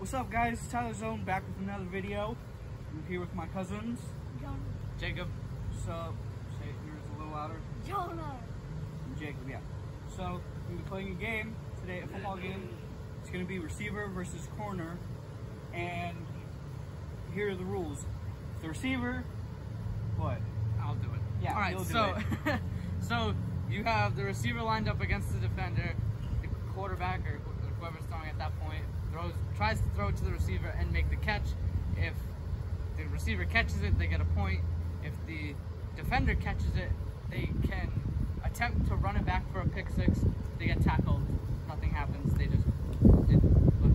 What's up guys, it's Tyler Zone back with another video. I'm here with my cousins. Jonah. Jacob. So, say yours a little louder. Jonah. And Jacob, yeah. So, we're gonna be playing a game today, a football game. It's gonna be receiver versus corner. And here are the rules. The receiver, what? I'll do it. Yeah, All right. you'll do So, so you have the receiver lined up against the defender. The quarterback or whoever's throwing at that point throws, tries to throw it to the receiver and make the catch. If the receiver catches it, they get a point. If the defender catches it, they can attempt to run it back for a pick six. They get tackled. Nothing happens. They just let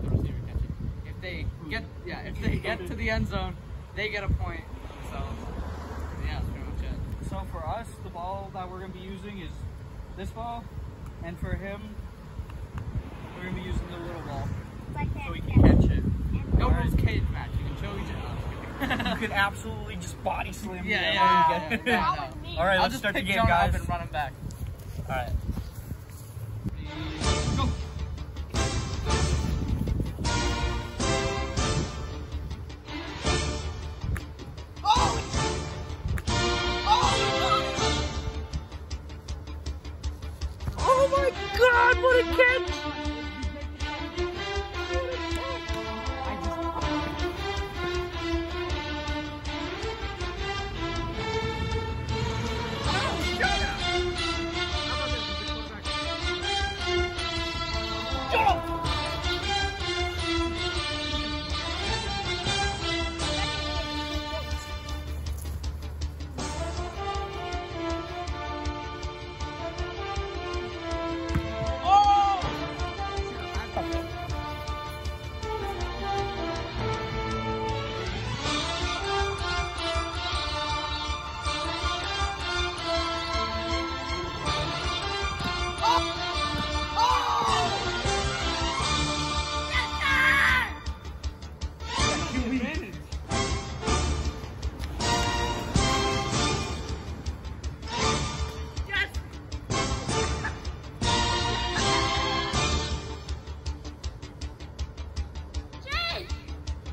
the receiver catch it. If they get, yeah, if they get to the end zone, they get a point themselves. Yeah, that's pretty much it. So for us, the ball that we're gonna be using is this ball. And for him, we're gonna be using the little ball. Like So he that. can catch it. No Alright. rules cage match. You can show each other. You could absolutely just body slam me Yeah, yeah, yeah, yeah. That no. was me. All right, I'll let's start the game, guys. up and run him back. All right.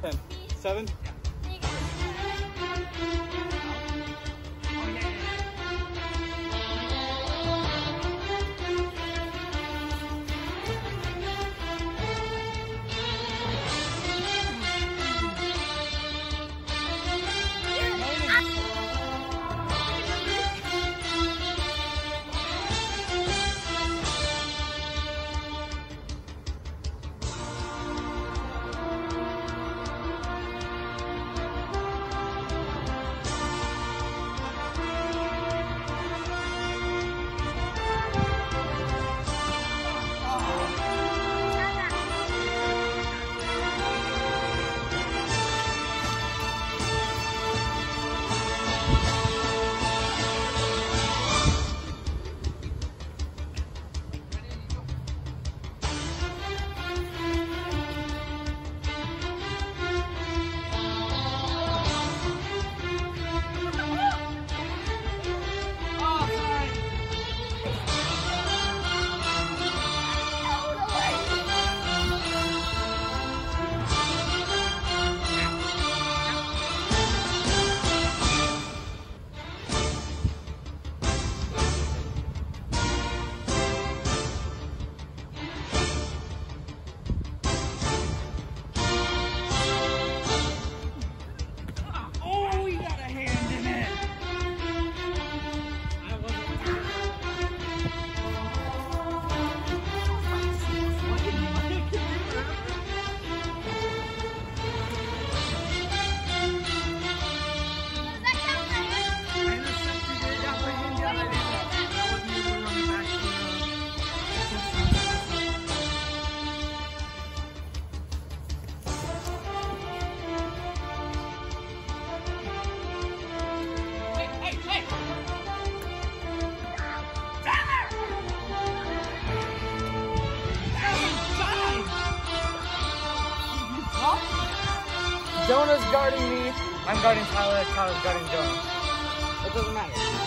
10, 7, guarding me. I'm guarding Tyler. Tyler's guarding Jonah. It doesn't matter.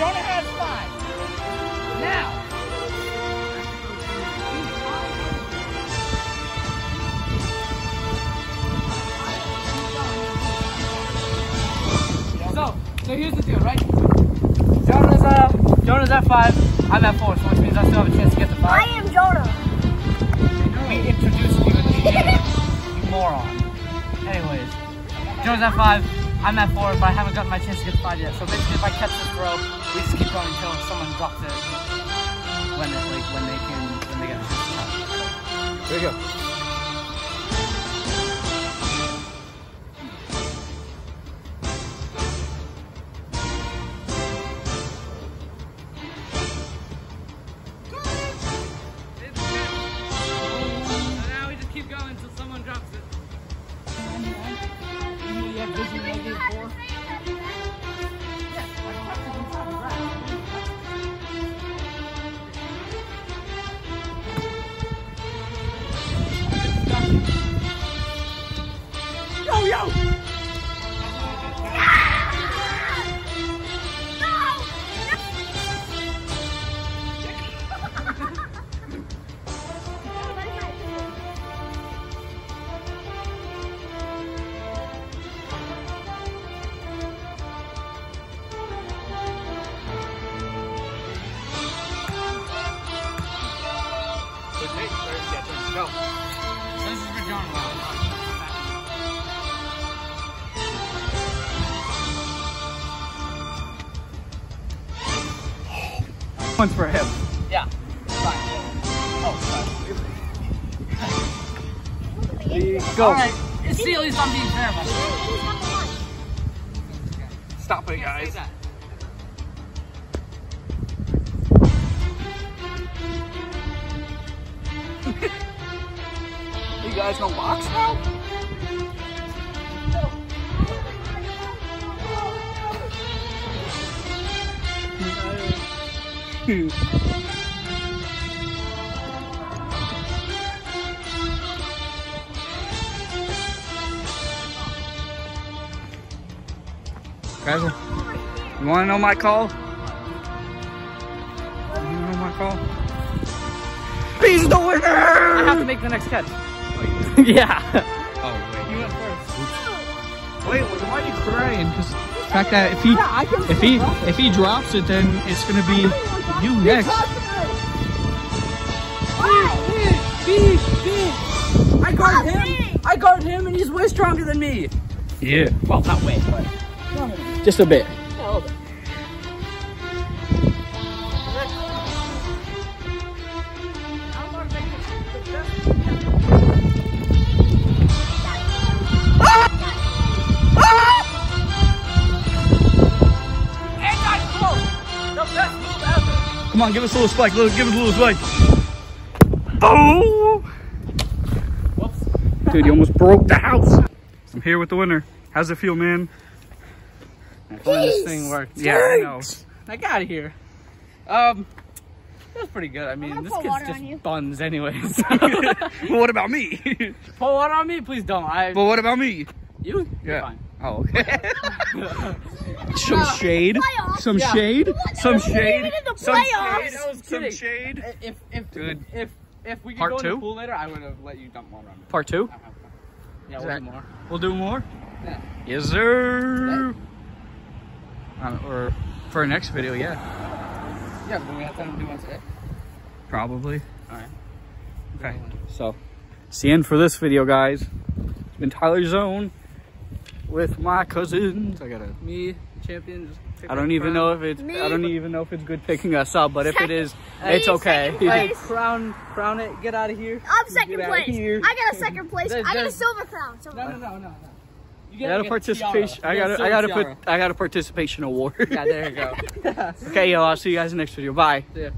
Jonah has five. Now. So, so here's the deal, right? Jonah's uh, Jonah's at five. I'm at four, so which means I still have a chance to get to I am Jonah. We introduced you in the beginning, you moron. Anyways, Jonah's at five. I'm at four, but I haven't gotten my chance to get to five yet. So basically, if I catch this throw, we just keep going until someone drops it when it, like when they can when they get a chance to touch. There you go. 老杨。One's for him. Yeah. Fine. Go. All right. At least I'm being it. Stop it, guys. You guys gonna box now? Guys, you wanna know my call? You wanna know my call? He's the winner! I have to make the next catch. yeah. Oh wait. You went first. wait. Why are you crying? Because the fact that if he if he if he drops it, then it's gonna be you next. I guard him. I guard him, and he's way stronger than me. Yeah. Well, not way, but Just a bit. bit. Come on, give us a little spike. Little, give us a little spike. Boom! Dude, you almost broke the house. I'm here with the winner. How's it feel, man? this thing worked. Yeah, I know. I got here. Um, it was pretty good. I mean, this poor kid's just buns, anyways. well, what about me? Pour water on me, please don't. I but what about me? you. You're Yeah. fine. Oh, okay. Some shade. Playoffs. Some Yeah. shade. Some shade. even in the Some shade. Some shade. If if Dude. if if we could Part go in the pool later, I would have let you dump water on me. Part two. Yeah, we'll do more. We'll do more. Yeah. Yes, sir. Uh, or for our next video, yeah, Yeah, but we have time to do one today. probably. All right. Okay. So, it's the end for this video, guys. It's been Tyler Zone with my cousins. I gotta. Me, champion. I don't even crown. know if it's. Me. I don't even know if it's good picking us up, but if it Second- is, Me, it's okay. Hey, place. crown, crown it. Get out of here. I'm second Get place. I got a second place. There's- I got a silver crown. Silver No, no, no, no, no. You I got a participation. tiara. I got. get I got to put. I got a participation award. Yeah, there you go. okay, yo. I'll see you guys in the next video. Bye. Yeah.